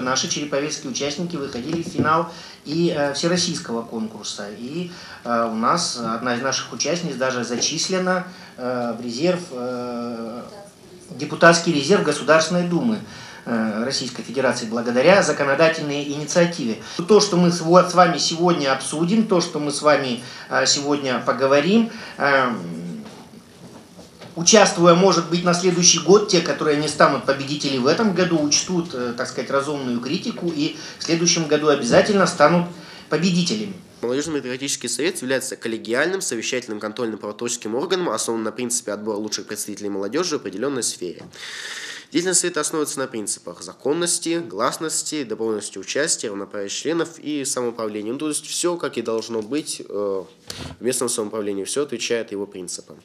Наши череповецкие участники выходили в финал и э, всероссийского конкурса. И э, у нас одна из наших участниц даже зачислена э, в резерв, э, депутатский резерв Государственной Думы. Э, Российской Федерации благодаря законодательной инициативе. То, что мы с вами сегодня обсудим, то, что мы с вами э, сегодня поговорим, э, участвуя, может быть, на следующий год, те, которые не станут победителей в этом году, учтут, э, так сказать, разумную критику и в следующем году обязательно станут победителями. Молодежный методический совет является коллегиальным, совещательным, контрольным правотворческим органом, основанным на принципе отбора лучших представителей молодежи в определенной сфере. Деятельность совета основывается на принципах законности, гласности, добровольности участия, равноправия членов и самоуправления. Ну, то есть все, как и должно быть э, в местном самоуправлении, все отвечает его принципам.